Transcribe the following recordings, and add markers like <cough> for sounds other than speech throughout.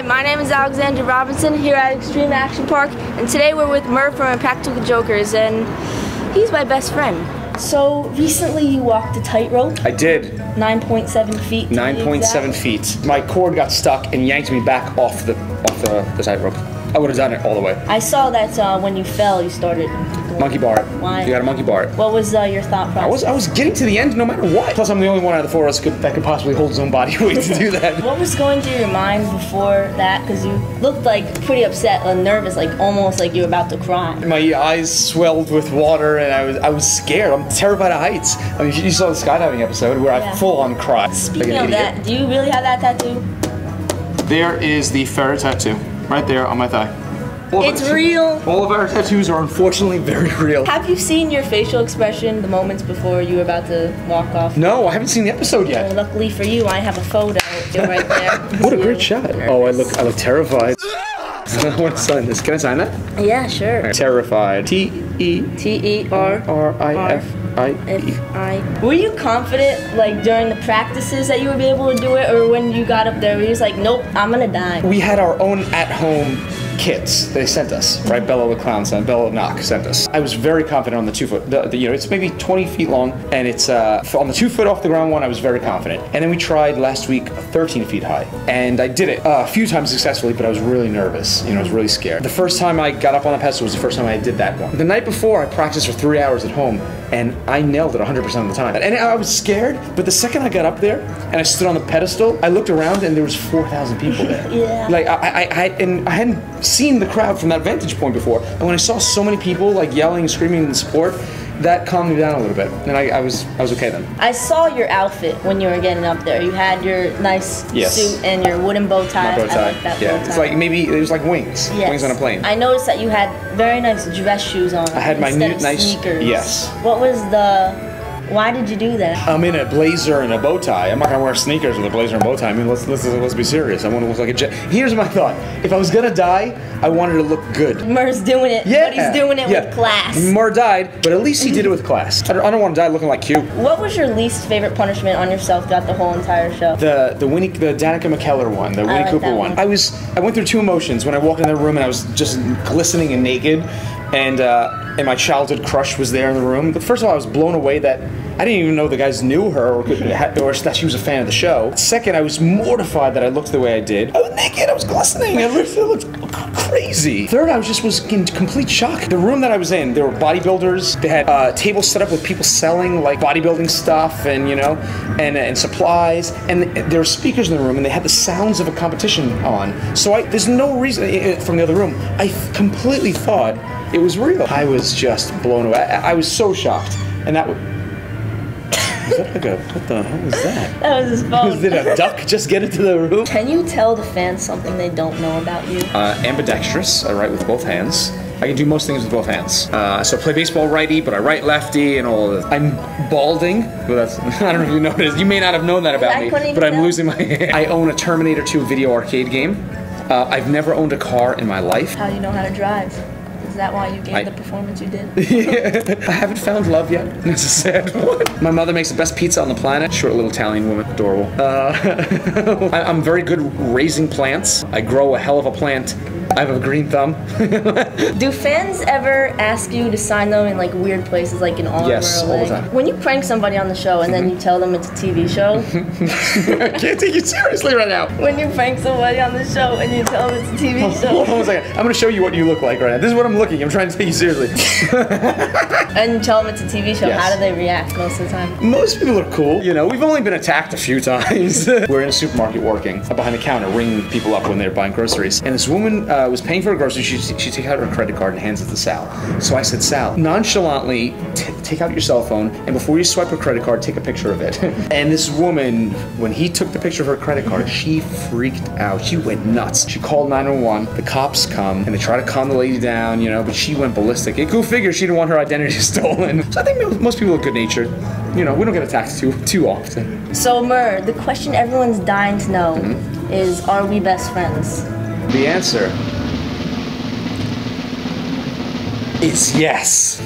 Hi, my name is Alexandra Robinson here at Extreme Action Park, and today we're with Murr from Impractical Jokers, and he's my best friend. So recently you walked a tightrope, I did. 9.7 feet. 9.7 feet. My cord got stuck and yanked me back off the off the, the tightrope. I would have done it all the way. I saw that uh, when you fell, you started. Doing- Monkey bar it. Why? You got a monkey bar it. What was uh, your thought process? I was I was getting to the end no matter what. Plus, I'm the only one out of the four of us could, that could possibly hold his own body <laughs> weight to do that. What was going through your mind before that? Because you looked like pretty upset and nervous, like almost like you were about to cry. My eyes swelled with water, and I was I was scared. I'm terrified of heights. I mean, you saw the skydiving episode where Yeah. I full on cried. Speaking like of idiot. that, do you really have that tattoo? There is the ferret tattoo right there on my thigh. All It's our- real. All of our tattoos are unfortunately very real. Have you seen your facial expression the moments before you were about to walk off? No, I haven't seen the episode Well, yet. luckily for you, I have a photo right there. <laughs> What a You. great shot. Oh, I look I look terrified. <laughs> I want to sign this. Can I sign that? Yeah, sure. Terrified. T E T E R R I F I F E. I. Were you confident, like during the practices, that you would be able to do it, or when you got up there, were you just like, nope, I'm gonna die? We had our own at-home kits they sent us, right? Bello the clown sent, Bello Nock sent us. I was very confident on the two foot. The, the- you know, it's maybe 20 feet long, and it's uh, on the two foot off the ground one. I was very confident, and then we tried last week 13 feet high, and I did it uh, a few times successfully, but I was really nervous. You know, I was really scared. The first time I got up on the pedestal was the first time I did that one. The night before, I practiced for three hours at home, and I nailed it 100% of the time. And I was scared, but the second I got up there and I stood on the pedestal, I looked around and there was 4,000 people there. <laughs> Yeah. Like I, I, I, and I hadn't seen the crowd from that vantage point before. And when I saw so many people like yelling, screaming in support, that calmed me down a little bit. And I, I was, I was okay then. I saw your outfit when you were getting up there. You had your nice Yes. suit and your wooden bow tie. My bow tie. like yeah, bow tie. it's like maybe it was like wings, Yes. wings on a plane. I noticed that you had very nice dress shoes on. I had my new- nice- sneakers. yes. What was the? Why did you do that? I'm in a blazer and a bow tie. I'm not gonna wear sneakers with a blazer and bow tie. I mean, let's let's let's be serious. I want to look like a jet. Here's my thought: if I was gonna die, I wanted to look good. Murr's doing it, Yeah, but he's doing it yeah. with class. Murr died, but at least he did it with class. I don't, I don't want to die looking like Q. What was your least favorite punishment on yourself throughout the whole entire show? The the Winnie the Danica McKellar one, the Winnie like Cooper one. one. I was I went through two emotions when I walked in the room and I was just glistening and naked, and uh, and my childhood crush was there in the room. But first of all, I was blown away that I didn't even know the guys knew her or, <laughs> or that she was a fan of the show. Second, I was mortified that I looked the way I did. I was naked. I was glistening. I looked, I looked crazy. Third, I was just was in complete shock. The room that I was in, there were bodybuilders. They had uh, tables set up with people selling like bodybuilding stuff and you know and and supplies. And there were speakers in the room, and they had the sounds of a competition on. So I, there's no reason eh, eh, from the other room. I completely thought it was real. I was just blown away. I, I was so shocked, and that. w- <laughs> Is that like a what the hell was that? <laughs> That was his phone. Did a duck just get into the room? Can you tell the fans something they don't know about you? Uh, ambidextrous. I write with both hands. I can do most things with both hands. Uh, so I play baseball righty, but I write lefty and all of this. I'm balding. Well, that's <laughs> I don't know if you noticed. You may not have known that about I me, but I'm know. losing my hair. I own a Terminator 2 video arcade game. Uh, I've never owned a car in my life. How do you know how to drive? That why you gave I- the performance you did? <laughs> I haven't found love yet. <laughs> It's a sad one. My mother makes the best pizza on the planet. Short little Italian woman, adorable. Uh, <laughs> I- I'm very good raising plants. I grow a hell of a plant. I have a green thumb. <laughs> Do fans ever ask you to sign them in like weird places, like an arm Yes, or a all the time. Mm-hmm. When you prank somebody on the show and then you tell them it's a TV show, <laughs> I can't take you seriously right now. when you prank somebody on the show and you tell them it's a TV Hold show, on one second. I'm gonna show you what you look like right now. This is what I'm looking. I'm trying to take you seriously. <laughs> and you tell them it's a TV show, Yes. how do they react most of the time? Most people are cool. You know, we've only been attacked a few times. We're in a supermarket working behind the counter, ringing people up when they're buying groceries. And this woman uh, was paying for her groceries. She, she took out her credit card and hands it to Sal. So I said, Sal, nonchalantly take out your cell phone and before you swipe her credit card, take a picture of it. <laughs> and this woman, when he took the picture of her credit card, she freaked out. She went nuts. She called 911. The cops come and they try to calm the lady down, you know, but she went ballistic. It go figure she didn't want her identity <laughs> stolen. So I think most people are good natured. You know, we don't get attacked too too often. So, Murr, the question everyone's dying to know Mm-hmm. is are we best friends? The answer is yes.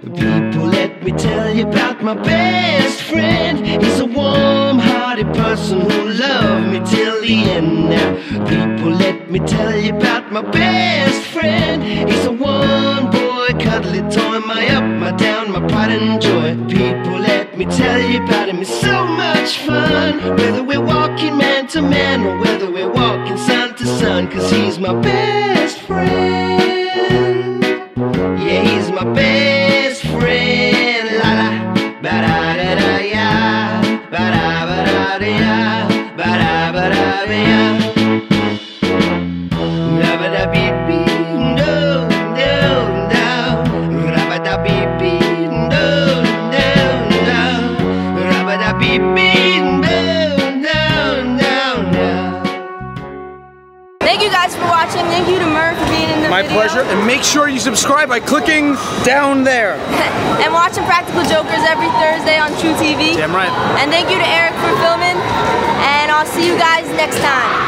People, let me tell you about my best friend. He's a warm-hearted hearted person who loved me till the end. Now, people, let me tell you about my best friend. He's a one boy cuddly toy, my up, my down, my pride and joy. People, let me tell you about him. It's so much fun. Whether we're walking man to man or whether we're walking sun to sun, cause he's my best friend. You guys for watching. Thank you to Murr for being in the My video. pleasure. And make sure you subscribe by clicking down there. <laughs> and watching Practical Jokers every Thursday on truTV. Damn right. And thank you to Eric for filming. And I'll see you guys next time.